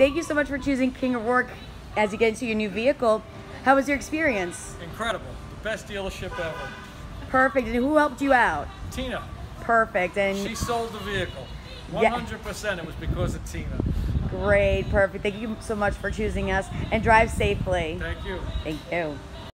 thank you so much for choosing King O'Rourke as you get into your new vehicle. How was your experience? Incredible. The best dealership ever. Perfect. And who helped you out? Tina, Perfect. And she sold the vehicle. 100% it was because of Tina. great. Perfect. Thank you so much for choosing us. And drive safely. Thank you. Thank you.